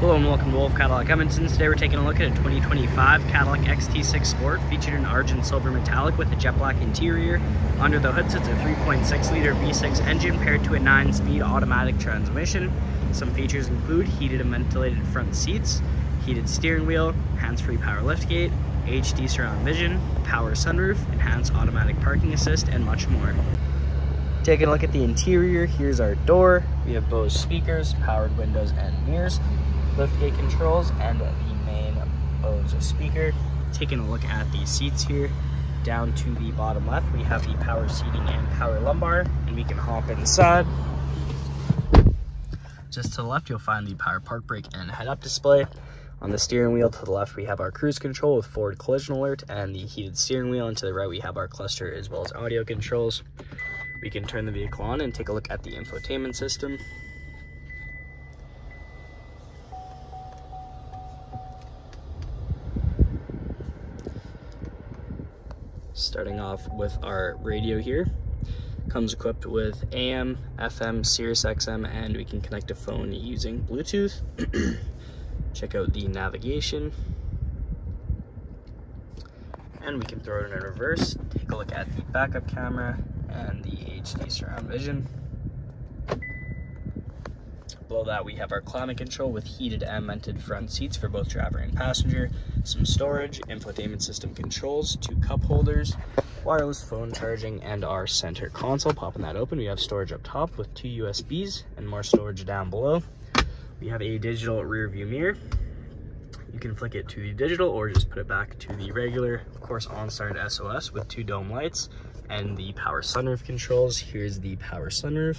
Hello and welcome to Wolfe Cadillac Edmonton. Today we're taking a look at a 2025 Cadillac XT6 Sport featured in argent silver metallic with a jet black interior. Under the hood sits a 3.6 liter V6 engine paired to a 9-speed automatic transmission. Some features include heated and ventilated front seats, heated steering wheel, hands-free power liftgate, HD surround vision, power sunroof, enhanced automatic parking assist, and much more. Taking a look at the interior, here's our door. We have Bose speakers, powered windows and mirrors liftgate controls and the main Bose speaker. Taking a look at the seats here, down to the bottom left, we have the power seating and power lumbar, and we can hop inside. Just to the left, you'll find the power park brake and head-up display. On the steering wheel to the left, we have our cruise control with forward collision alert and the heated steering wheel. And to the right, we have our cluster as well as audio controls. We can turn the vehicle on and take a look at the infotainment system. Starting off with our radio here. Comes equipped with AM, FM, Sirius XM, and we can connect a phone using Bluetooth. Check out the navigation. And we can throw it in reverse, take a look at the backup camera and the HD surround vision. Below that, we have our climate control with heated and vented front seats for both driver and passenger, some storage, infotainment system controls, two cup holders, wireless phone charging, and our center console. Popping that open, we have storage up top with two USBs and more storage down below. We have a digital rear view mirror. You can flick it to the digital or just put it back to the regular, of course, OnStar SOS with two dome lights and the power sunroof controls. Here's the power sunroof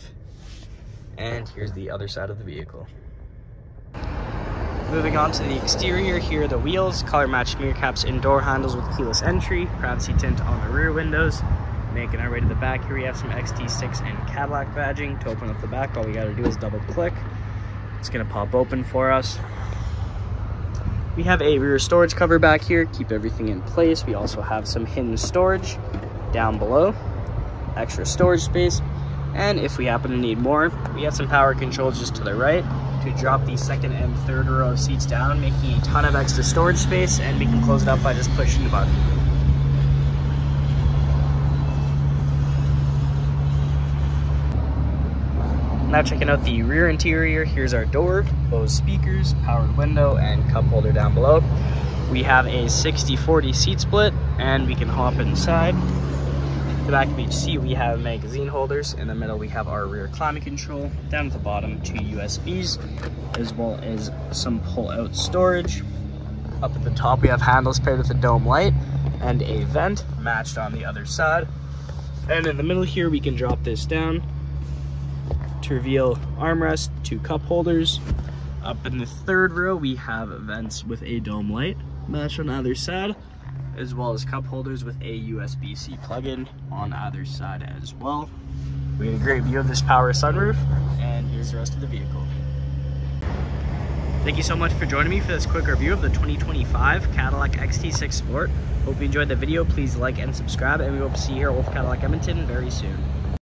and here's the other side of the vehicle. Moving on to the exterior, here are the wheels, color matched mirror caps, and door handles with keyless entry, privacy tint on the rear windows. Making our way to the back here, we have some XT6 and Cadillac badging. To open up the back, all we gotta do is double click. It's gonna pop open for us. We have a rear storage cover back here, keep everything in place. We also have some hidden storage down below, extra storage space. And if we happen to need more, we have some power controls just to the right to drop the second and third row of seats down, making a ton of extra storage space, and we can close it up by just pushing the button. Now checking out the rear interior, here's our door, Bose speakers, powered window, and cup holder down below. We have a 60-40 seat split, and we can hop inside the back of each seat, we have magazine holders. In the middle, we have our rear climate control. Down at the bottom, two USBs, as well as some pull-out storage. Up at the top, we have handles paired with a dome light and a vent matched on the other side. And in the middle here, we can drop this down to reveal armrest, two cup holders. Up in the third row, we have vents with a dome light matched on either side as well as cup holders with a USB-C plug-in on either side as well. We get a great view of this power sunroof, and here's the rest of the vehicle. Thank you so much for joining me for this quick review of the 2025 Cadillac XT6 Sport. Hope you enjoyed the video. Please like and subscribe, and we hope to see you here at Wolfe Cadillac Edmonton very soon.